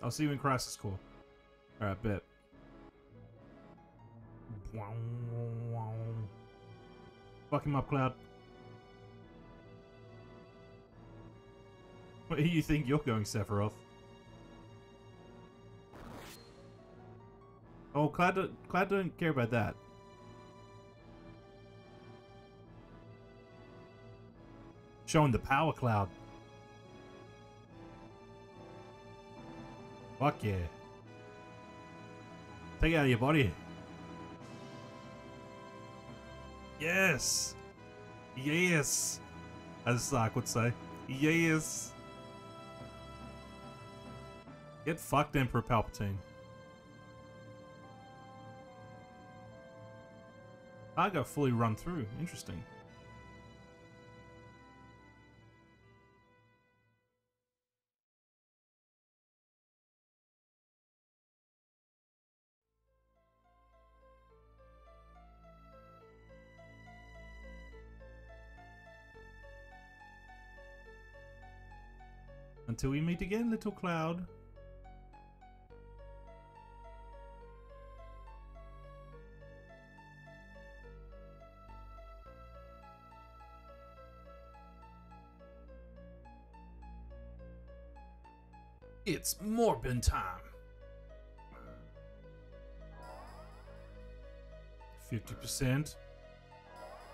Oh, I'll see you in Crisis Core. Alright, bet. Fuck him up, Cloud. Where do you think you're going, Sephiroth? Oh, Cloud, don't, Cloud don't care about that. Showing the power, Cloud. Fuck yeah. Take it out of your body. Yes! Yes! As Sark would say. Yes! Get fucked, Emperor Palpatine. I got fully run through. Interesting. Until we meet again, little cloud. It's Morbin time. 50%.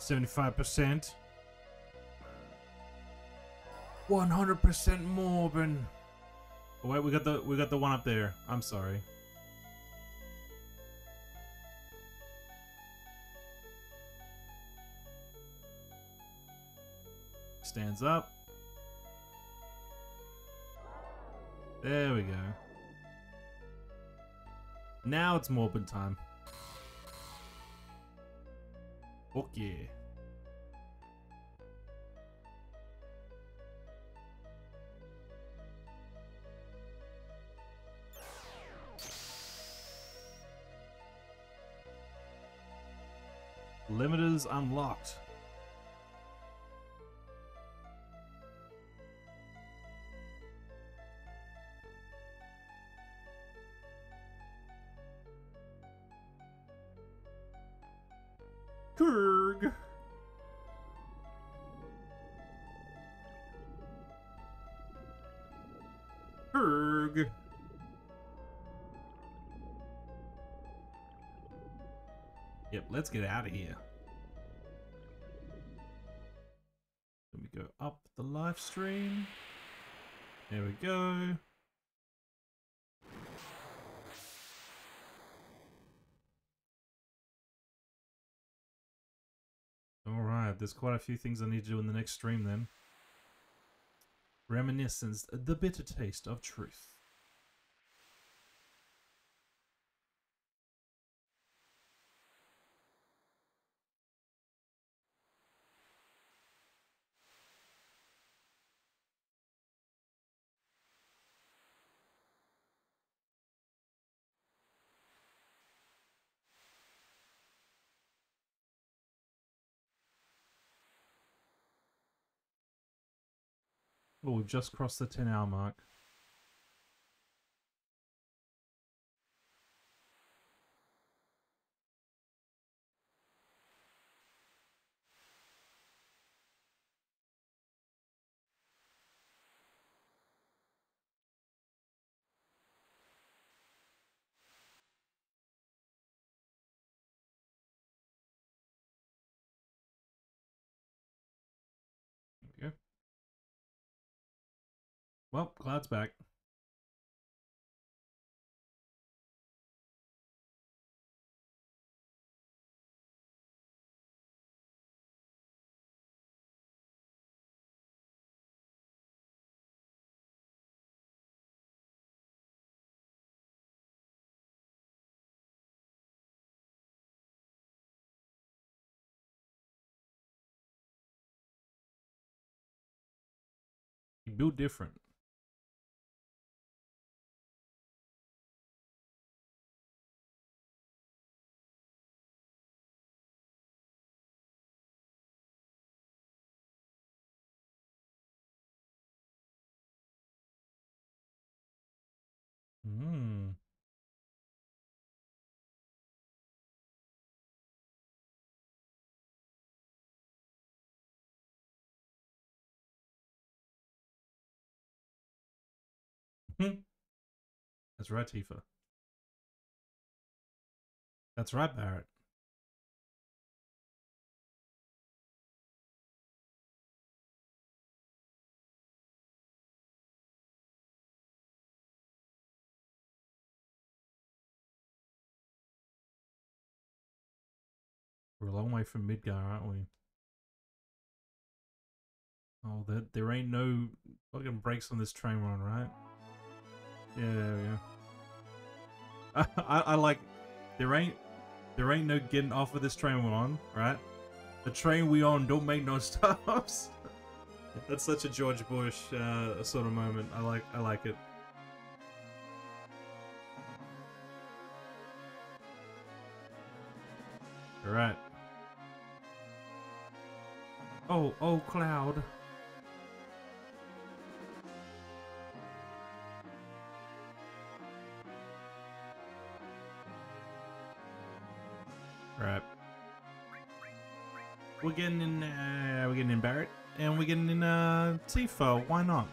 75%. 100% Morbin. Oh, wait, we got the we got the one up there. I'm sorry. Stands up. There we go. Now it's Morbin time. Fuck yeah. Limiters unlocked. Kurg. Kurg. Yep, let's get out of here. Live stream. There we go. Alright, there's quite a few things I need to do in the next stream then. Reminiscence, the bitter taste of truth. We've just crossed the 10 hour mark. There we go. Well, Cloud's back. Build different. Hmm. That's right, Tifa. That's right, Barret. We're a long way from Midgar, aren't we? Oh, there, there ain't no fucking brakes on this train run, right? Yeah, yeah. I, I like, there ain't, there ain't no getting off of this train we're on, right? The train we on don't make no stops. That's such a George Bush uh, sort of moment. I like, I like it. All right. Oh, oh, Cloud. We're getting in, uh, we're getting in Barret, and we're getting in, uh, Tifa. Why not?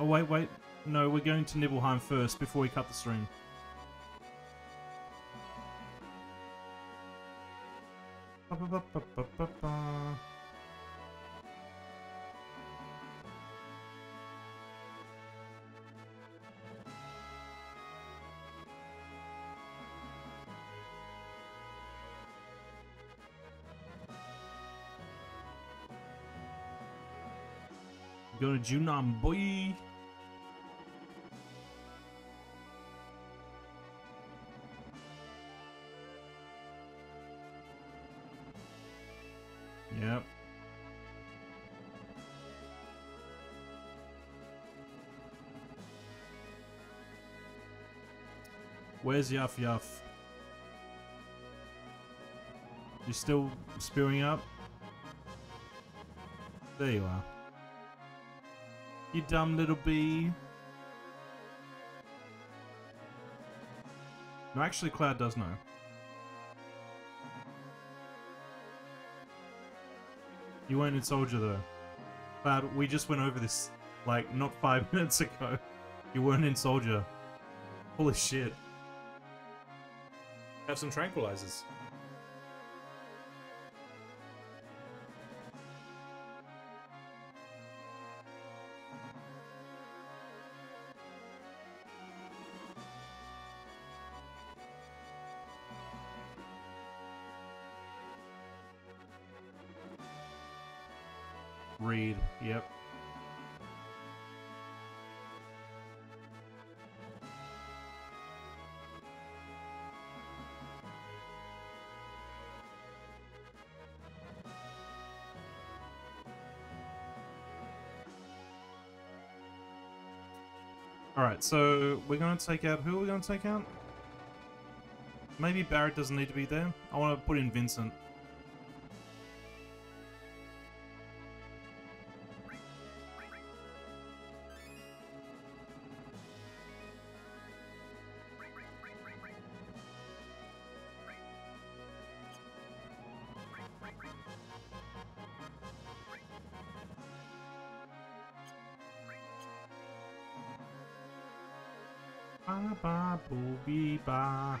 Oh, wait, wait. No, we're going to Nibelheim first before we cut the stream. Ba, ba, ba, ba, ba, ba, ba. Go to Junon, boy. Yep. Where's Yuff Yuff? You still spewing up? There you are. You dumb little bee. No, actually, Cloud does know. You weren't in Soldier, though. Cloud, we just went over this, like, not five minutes ago. You weren't in Soldier. Holy shit. Have some tranquilizers. Alright, so we're gonna take out who are we gonna take out? Maybe Barret doesn't need to be there. I wanna put in Vincent. Ba boo bee ba.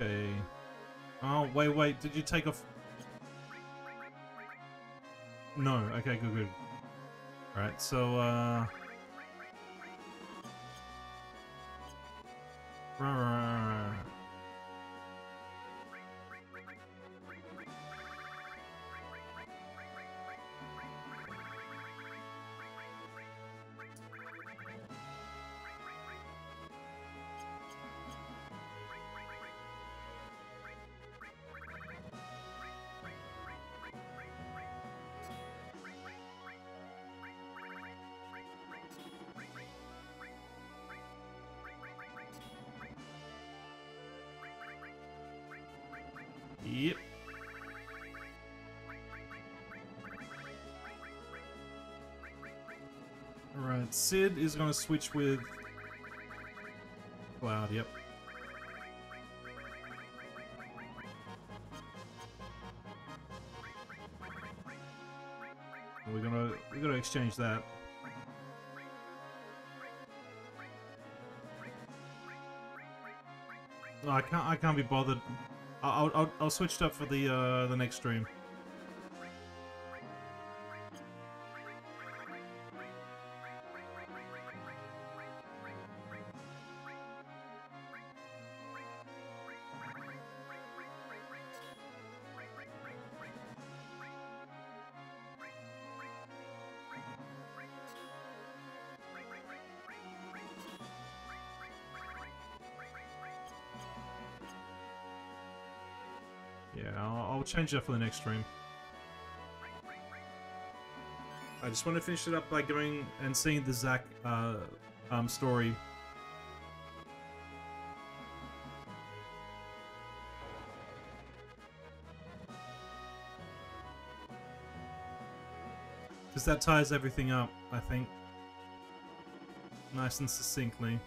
Okay. Oh, wait, wait. Did you take off? No. Okay, good, good. Alright, so, uh... Right, right, Yep. Alright, Sid is gonna switch with Cloud, yep. We're gonna we're gonna exchange that. I can't I can't be bothered. I'll I'll I'll switch it up for the uh the next stream. Change that for the next stream. I just want to finish it up by going and seeing the Zack uh, um, story. Because that ties everything up, I think. Nice and succinctly.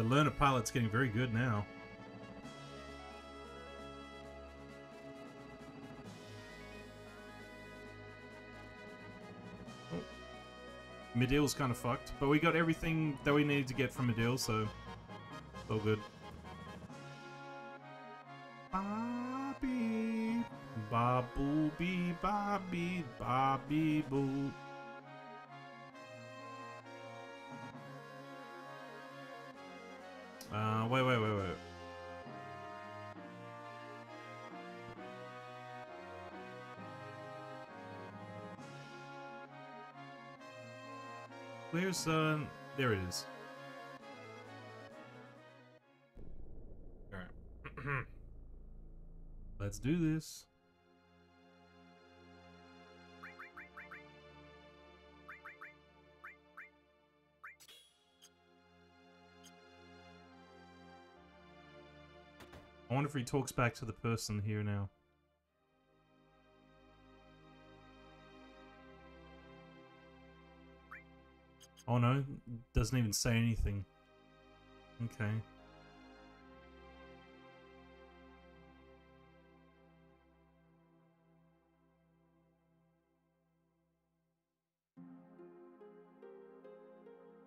The learner pilot's getting very good now. Oh. Kind of fucked, but we got everything that we needed to get from Mideel, so all good. Bobby, bee, Bobby, Bobby, boo. Where's, uh, there it is. Alright. Let's do this. I wonder if he talks back to the person here now. Oh no, doesn't even say anything. Okay.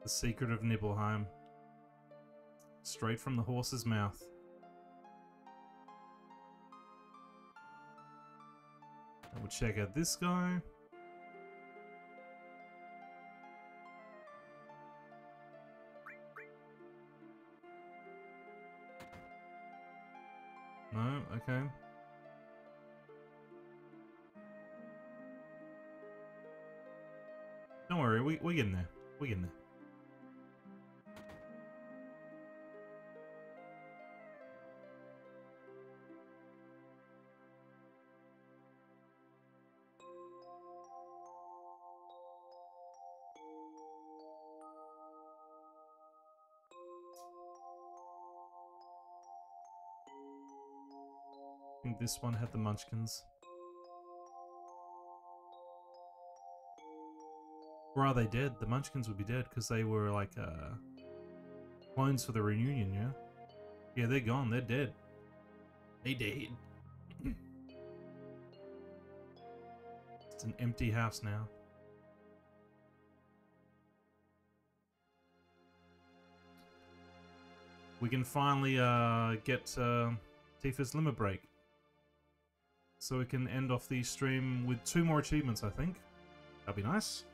The Secret of Nibelheim. Straight from the horse's mouth. We'll check out this guy. Okay. Don't worry, we we getting there. We're getting there. I think this one had the munchkins. Or are they dead? The munchkins would be dead because they were like uh clones for the reunion, yeah? Yeah, they're gone, they're dead. They dead. it's an empty house now. We can finally uh, get uh, Tifa's limit break. So we can end off the stream with two more achievements, I think. That'd be nice.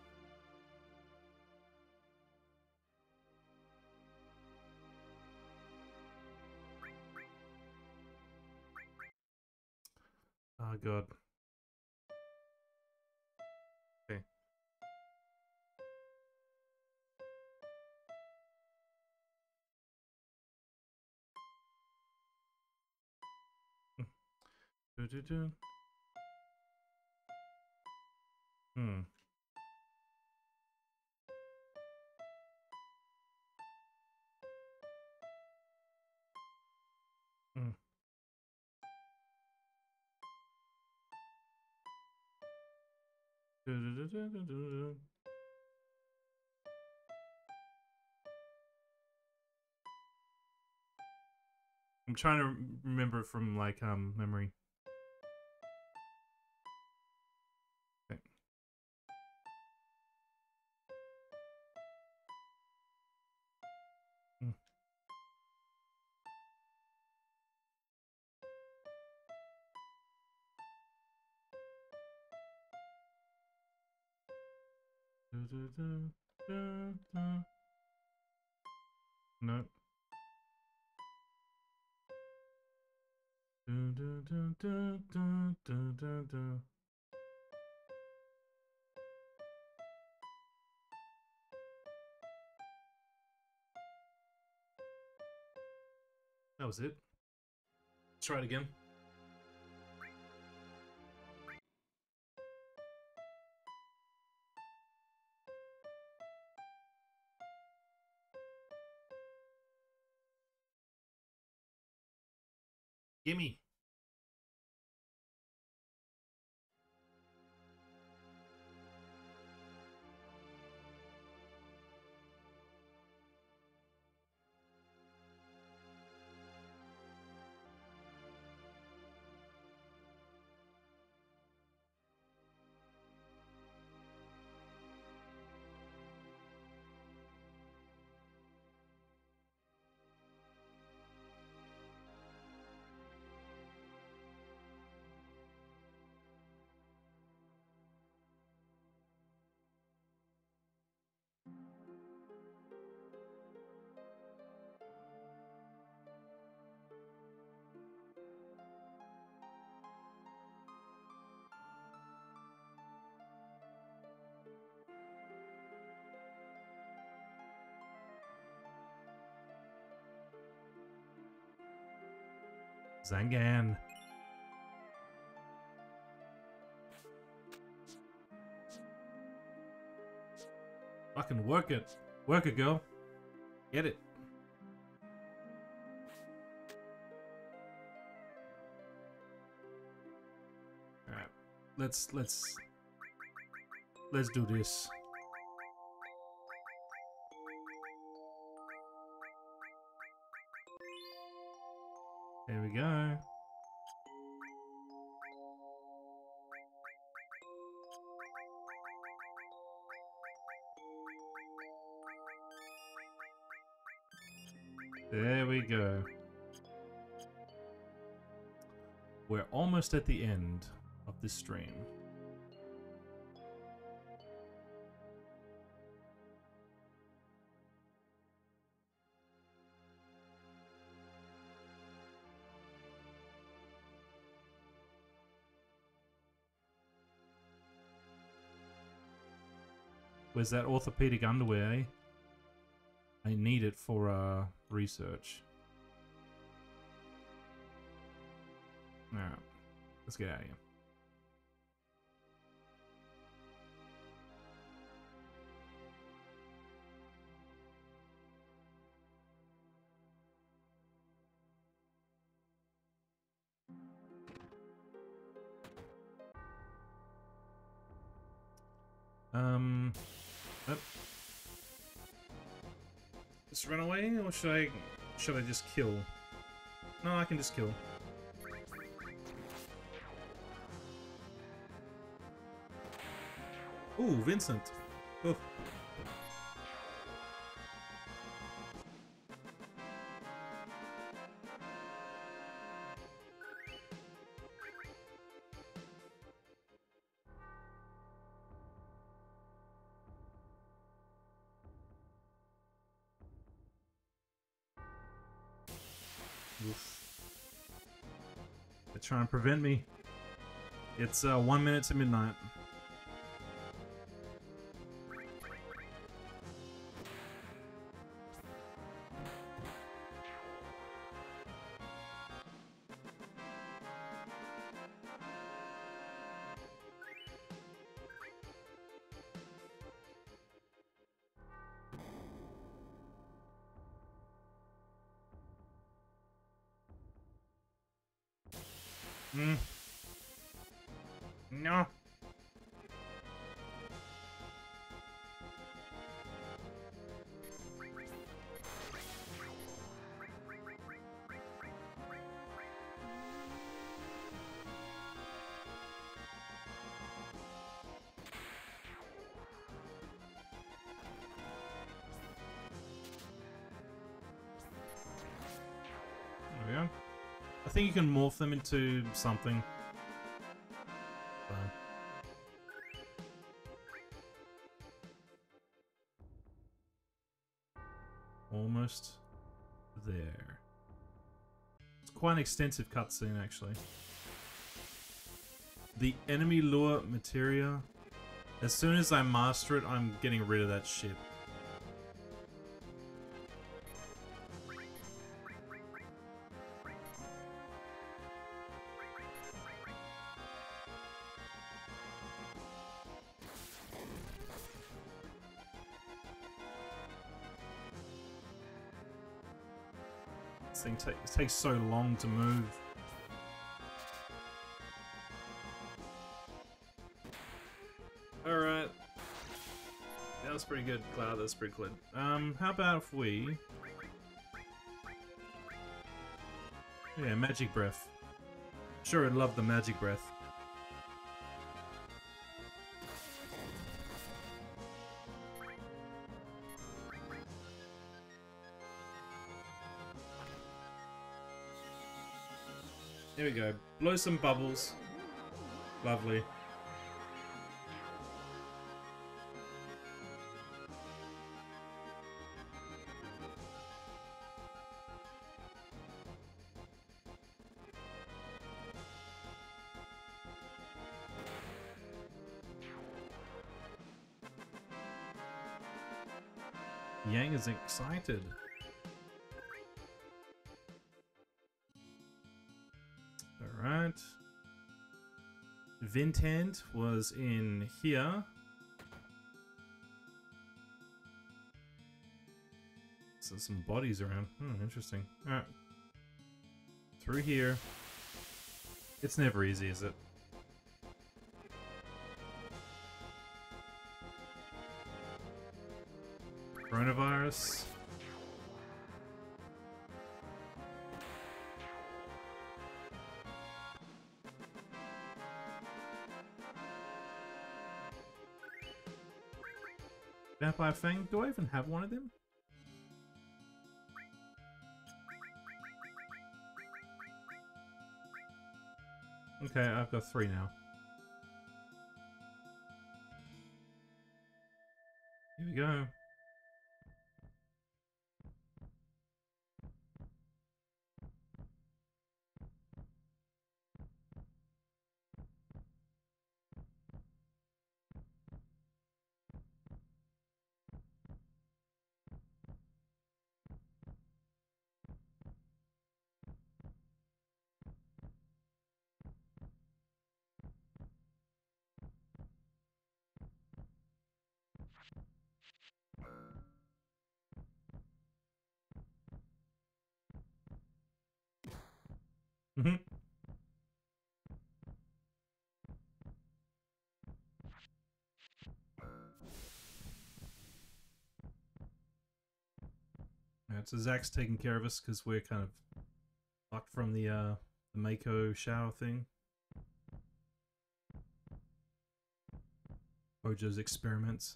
Oh god. Do, do, do. Hmm. Hmm. Do, do, do, do, do. I'm trying to remember from like um memory. Was it. Let's try it again. Zangan. Fucking work it. Work it, girl. Get it. Alright. Let's let's let's do this. There we go. There we go. We're almost at the end of this stream. Where's that orthopedic underwear, eh? I need it for uh, research. Alright, let's get out of here. Um, Just run away, or should I, should I just kill? No, I can just kill. Ooh, Vincent. Oh. Trying to prevent me. It's uh, one minute to midnight. I think you can morph them into something. So. Almost there. It's quite an extensive cutscene, actually. The enemy lure materia. As soon as I master it, I'm getting rid of that shit. It takes so long to move. Alright. That was pretty good, Cloud. That's pretty good. Um, how about if we... Yeah, Magic Breath. Sure, I'd love the Magic Breath. We go. Blow some bubbles. Lovely. Yang is excited. Vincent was in here. So some bodies around. Hmm, interesting. Alright. Through here. It's never easy, is it? Coronavirus. Vampire Fang? Do I even have one of them? Okay, I've got three now. Mm-hmm. Yeah, so Zack's taking care of us because we're kind of locked from the uh, the Mako shower thing. Hojo's experiments.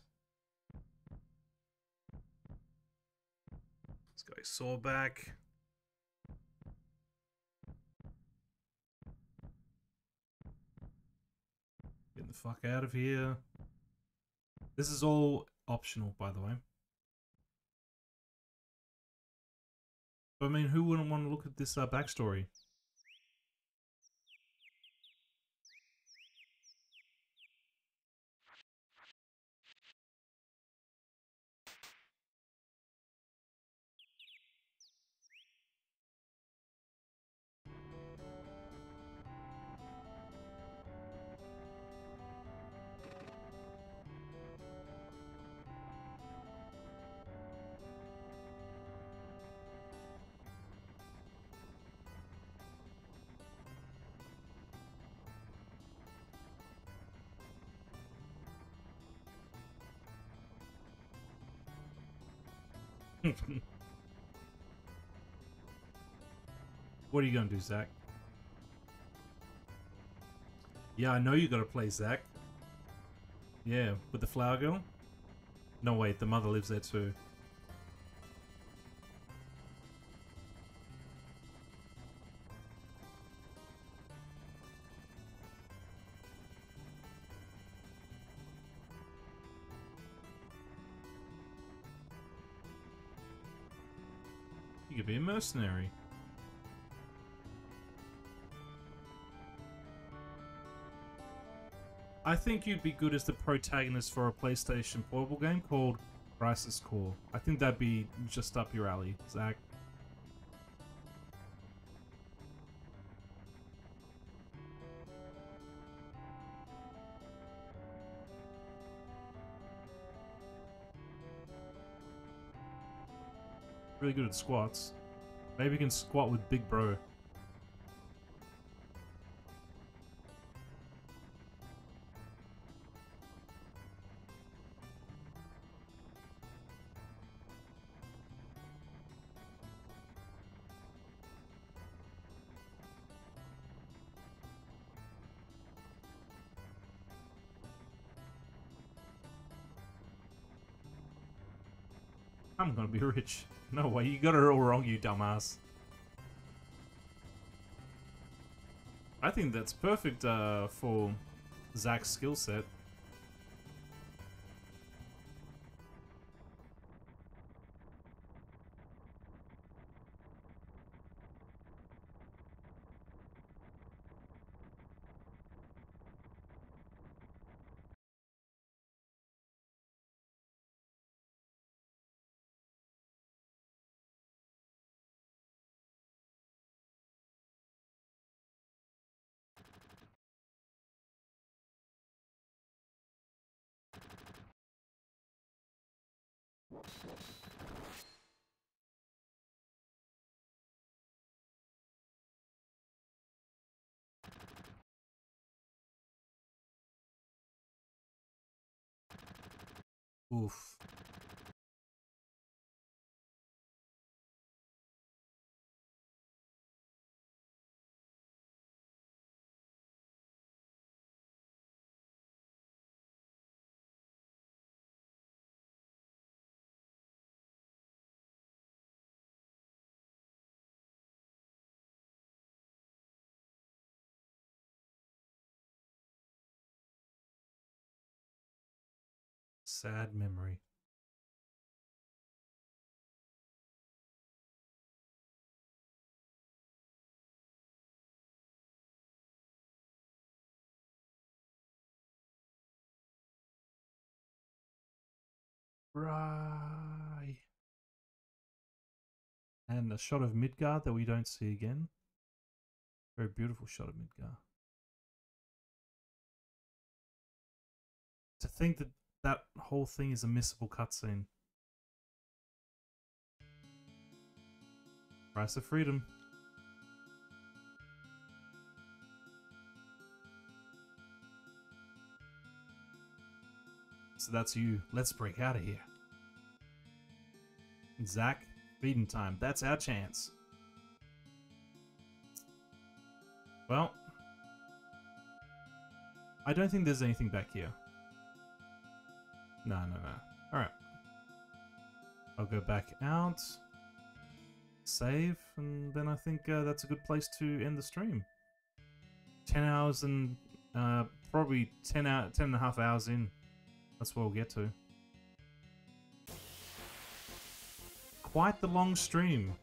Let's go saw back. Fuck out of here. This is all optional, by the way. But I mean, who wouldn't want to look at this uh, backstory? What are you gonna do, Zack? Yeah, I know you gotta play Zack. Yeah, with the flower girl? No, wait, the mother lives there too. You could be a mercenary. I think you'd be good as the protagonist for a PlayStation portable game called Crisis Core. I think that'd be just up your alley, Zack. Really good at squats. Maybe you can squat with Big Bro. I'm gonna be rich. No way, you got it all wrong, you dumbass. I think that's perfect uh, for Zack's skill set. Oof. Sad memory. Right. And a shot of Midgar that we don't see again. Very beautiful shot of Midgar. To think that that whole thing is a missable cutscene. Price of freedom. So that's you. Let's break out of here. Zack, feeding time. That's our chance. Well, I don't think there's anything back here. No, no, no. Alright. I'll go back out. Save, and then I think uh, that's a good place to end the stream. 10 hours and uh, probably 10, out, 10 and a half hours in. That's where we'll get to. Quite the long stream.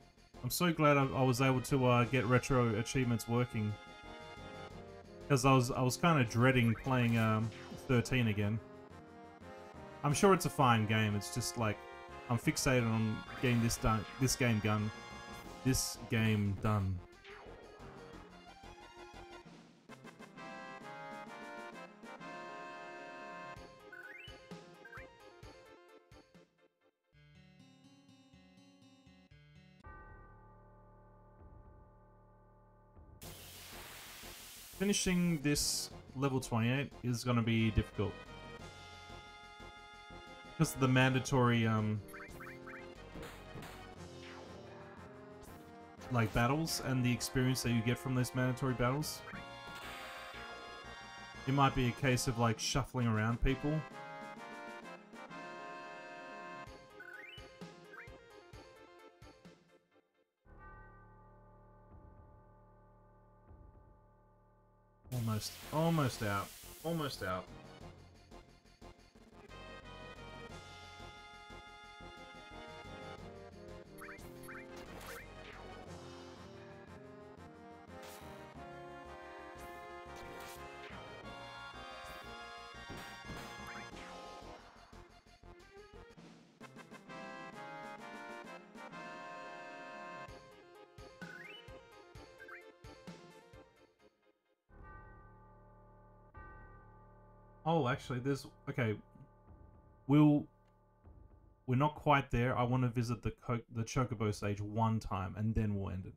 I'm so glad I, I was able to uh, get retro achievements working. Because I was I was kind of dreading playing um, 13 again. I'm sure it's a fine game. It's just like I'm fixated on getting this done, this game done, this game done. Finishing this level 28 is going to be difficult. Because of the mandatory, um, like battles and the experience that you get from those mandatory battles. It might be a case of like shuffling around people. Almost, almost out, almost out. Oh, actually, there's okay. We'll we're not quite there. I want to visit the Co the Chocobo Sage one time, and then we'll end it.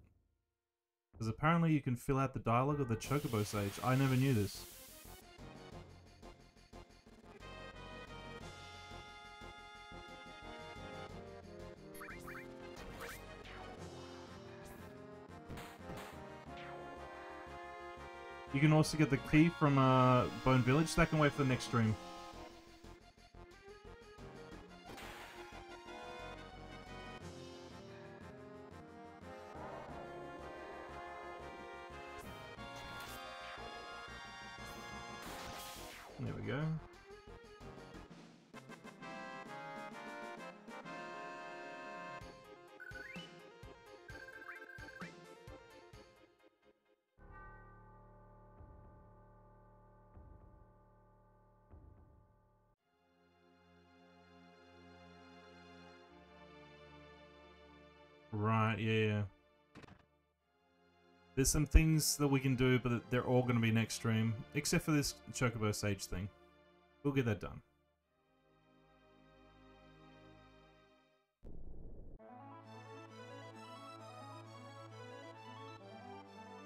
Because apparently you can fill out the dialogue of the Chocobo Sage. I never knew this. Can also get the key from uh, Bone Village. That can wait for the next stream. Right, yeah, yeah. There's some things that we can do, but they're all going to be next stream. Except for this Chocobo Sage thing. We'll get that done.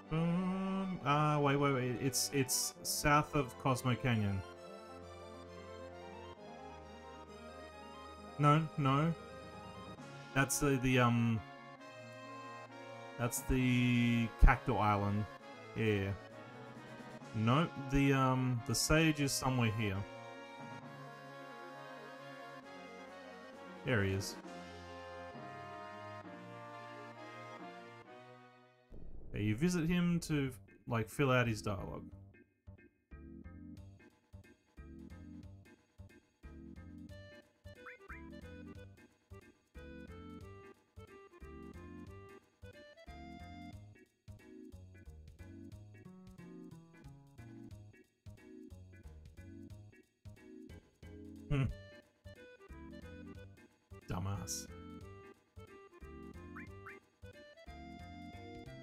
Um, ah, wait, wait, wait. It's, it's south of Cosmo Canyon. No, no. That's the, the, um... That's the Cacto Island. Yeah. Nope, the um the sage is somewhere here. There he is. You visit him to like fill out his dialogue.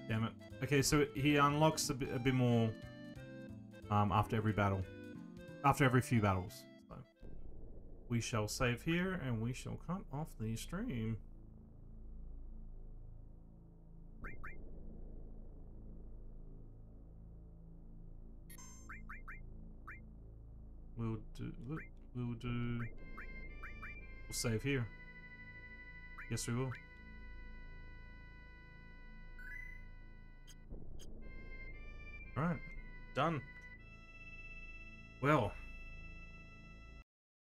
Damn it. Okay, so he unlocks a bit, a bit more um, after every battle. After every few battles. So we shall save here and we shall cut off the stream. We'll do... We'll do... We'll save here. Yes, we will. Alright. Done. Well,